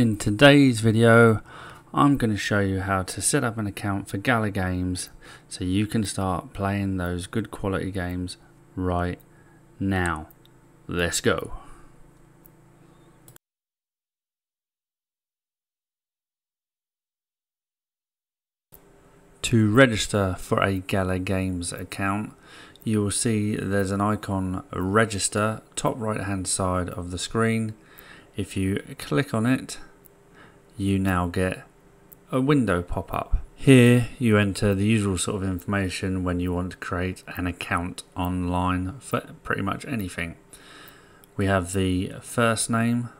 In today's video I'm going to show you how to set up an account for Gala Games so you can start playing those good quality games right now. Let's go. To register for a Gala Games account you will see there's an icon register top right hand side of the screen if you click on it you now get a window pop up here you enter the usual sort of information when you want to create an account online for pretty much anything. We have the first name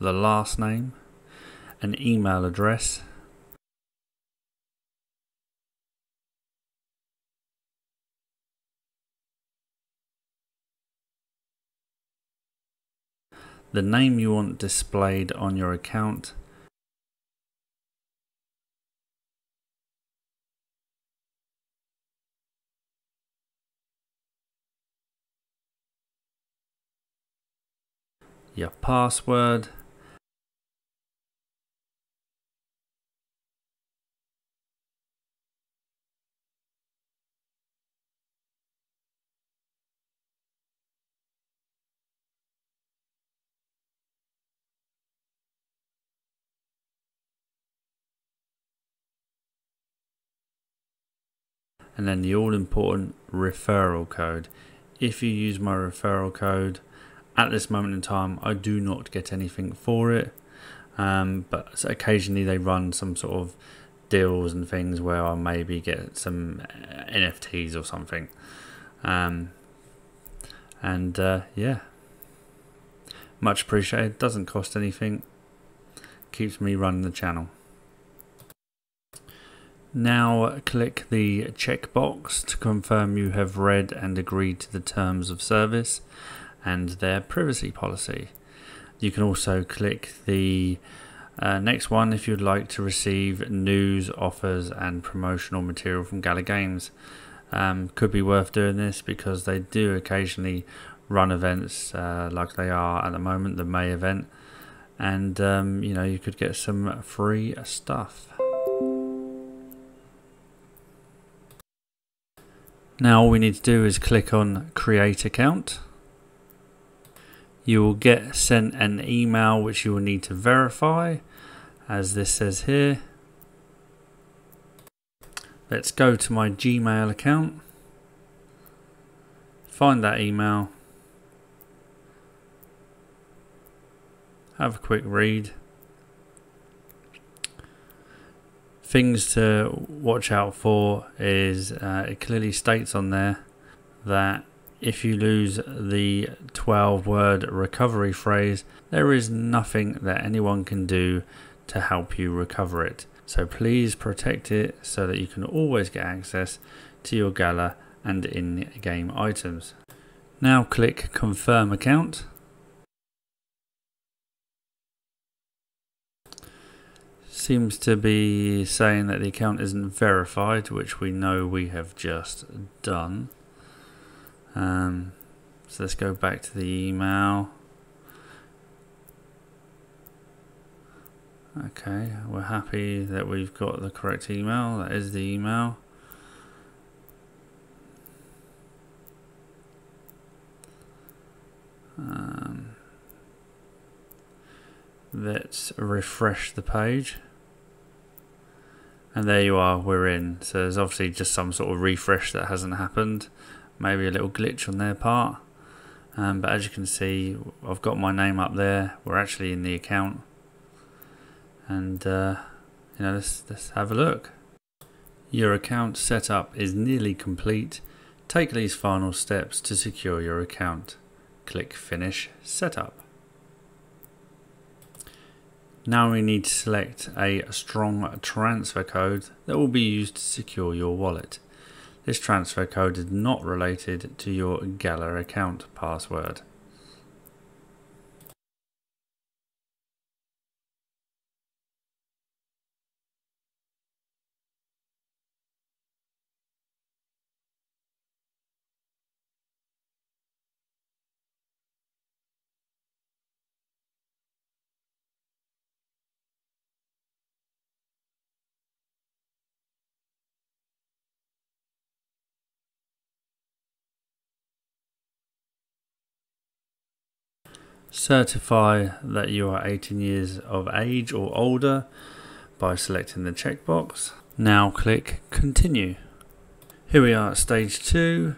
the last name an email address the name you want displayed on your account your password and then the all important referral code. If you use my referral code at this moment in time, I do not get anything for it, um, but occasionally they run some sort of deals and things where I maybe get some uh, NFTs or something. Um, and uh, yeah, much appreciated. Doesn't cost anything. Keeps me running the channel. Now click the checkbox to confirm you have read and agreed to the terms of service and their privacy policy. You can also click the uh, next one if you'd like to receive news, offers and promotional material from Gala Games. Um, could be worth doing this because they do occasionally run events uh, like they are at the moment, the May event, and um, you know you could get some free stuff. Now all we need to do is click on create account. You will get sent an email which you will need to verify as this says here. Let's go to my Gmail account. Find that email. Have a quick read. things to watch out for is uh, it clearly states on there that if you lose the 12 word recovery phrase, there is nothing that anyone can do to help you recover it. So please protect it so that you can always get access to your Gala and in game items. Now click confirm account seems to be saying that the account isn't verified, which we know we have just done. Um, so let's go back to the email. Okay, we're happy that we've got the correct email. That is the email. Um, let's refresh the page and there you are we're in so there's obviously just some sort of refresh that hasn't happened maybe a little glitch on their part. Um, but as you can see I've got my name up there. We're actually in the account. And uh, you know let's, let's have a look. Your account setup is nearly complete. Take these final steps to secure your account. Click finish setup. Now we need to select a strong transfer code that will be used to secure your wallet. This transfer code is not related to your Gala account password. Certify that you are 18 years of age or older by selecting the checkbox. Now click continue. Here we are at stage 2.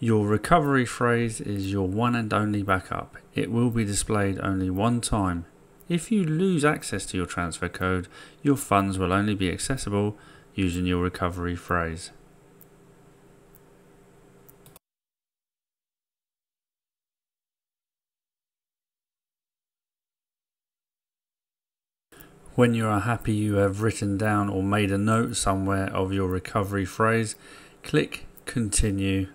Your recovery phrase is your one and only backup. It will be displayed only one time. If you lose access to your transfer code, your funds will only be accessible using your recovery phrase. When you are happy you have written down or made a note somewhere of your recovery phrase, click continue.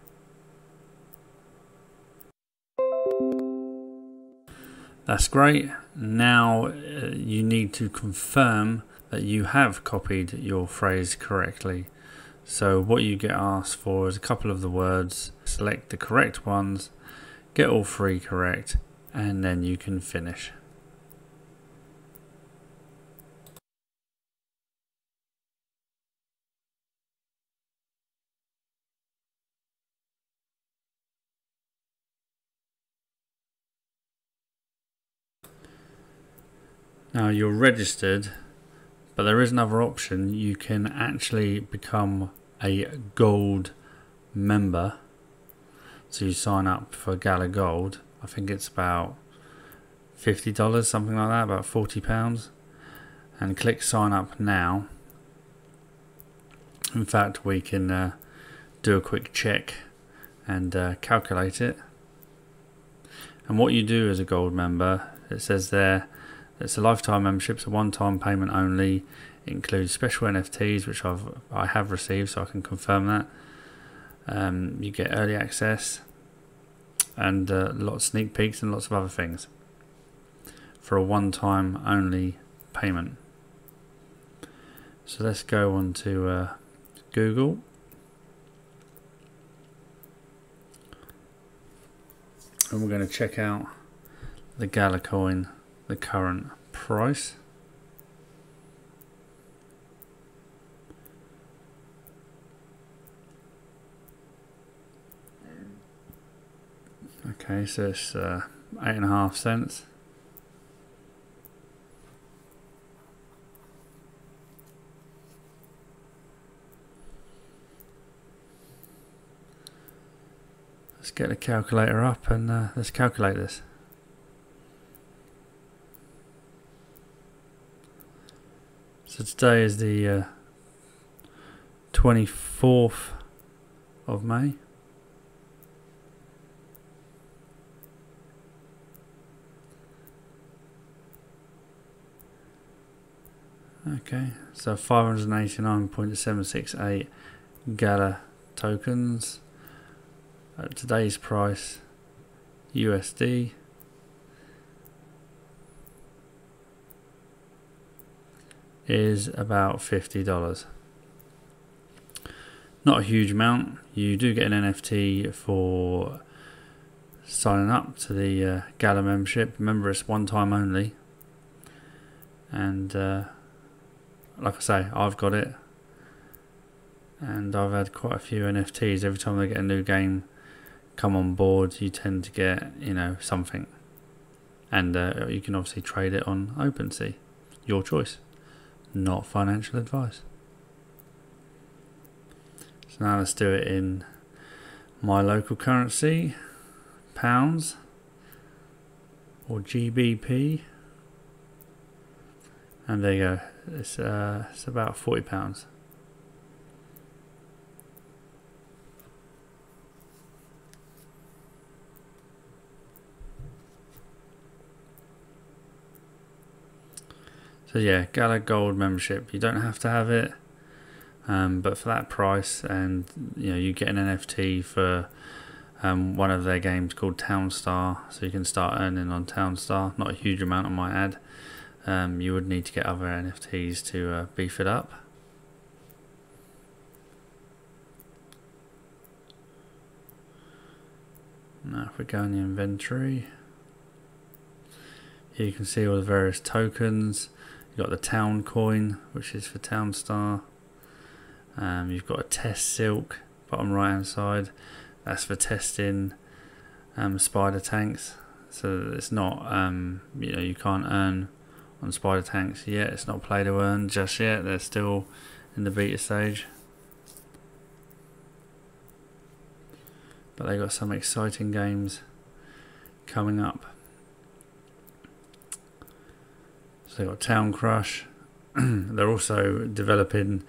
That's great. Now uh, you need to confirm that you have copied your phrase correctly. So what you get asked for is a couple of the words, select the correct ones, get all three correct, and then you can finish. Now you're registered, but there is another option. You can actually become a gold member. So you sign up for Gala Gold. I think it's about $50, something like that, about £40. And click sign up now. In fact, we can uh, do a quick check and uh, calculate it. And what you do as a gold member, it says there, it's a lifetime membership, it's a one-time payment only. It includes special NFTs, which I've I have received, so I can confirm that. Um, you get early access and uh, lots of sneak peeks and lots of other things for a one-time only payment. So let's go on to uh, Google. And we're going to check out the Gala coin the current price. Okay, so it's uh, eight and a half cents. Let's get the calculator up and uh, let's calculate this. So today is the uh, 24th of May. Okay, so 589.768 Gala tokens at today's price USD is about $50. Not a huge amount. You do get an NFT for signing up to the uh, Gala membership. Remember, it's one time only. And uh, like I say, I've got it. And I've had quite a few NFTs. Every time they get a new game come on board, you tend to get, you know, something. And uh, you can obviously trade it on OpenSea. Your choice not financial advice. So now let's do it in my local currency, pounds or GBP. And there you go. It's uh, it's about forty pounds. So yeah, Gala Gold membership. You don't have to have it, um, but for that price, and you know, you get an NFT for um, one of their games called Townstar, so you can start earning on Townstar. Not a huge amount, I might add. Um, you would need to get other NFTs to uh, beef it up. Now, if we go in the inventory, you can see all the various tokens. You've got the Town coin, which is for Townstar. Um, you've got a test silk, bottom right hand side. That's for testing um, spider tanks. So it's not, um, you know, you can't earn on spider tanks yet. It's not play to earn just yet. They're still in the beta stage. But they got some exciting games coming up. So they got Town Crush. They're also developing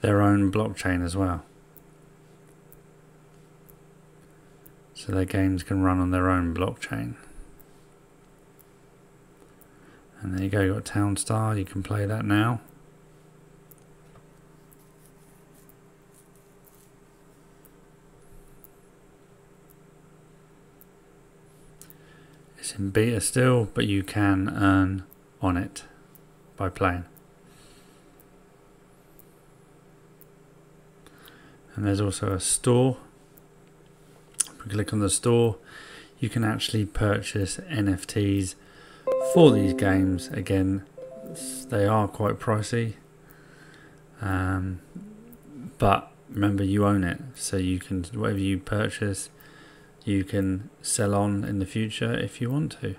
their own blockchain as well. So their games can run on their own blockchain. And there you go, you've got Town Star, you can play that now. It's in beta still, but you can earn on it by plane. And there's also a store. If we click on the store, you can actually purchase NFTs for these games. Again, they are quite pricey. Um, but remember, you own it, so you can whatever you purchase, you can sell on in the future if you want to.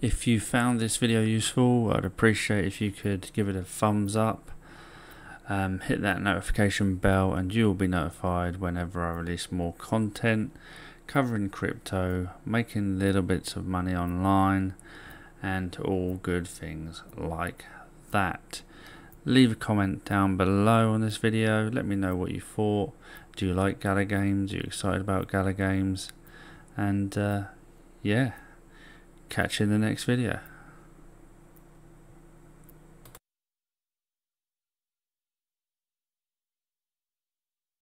If you found this video useful, I'd appreciate if you could give it a thumbs up. Um, hit that notification bell and you'll be notified whenever I release more content covering crypto, making little bits of money online, and all good things like that. Leave a comment down below on this video. Let me know what you thought. Do you like Gala games? Are you excited about Gala games? And uh, yeah catch you in the next video.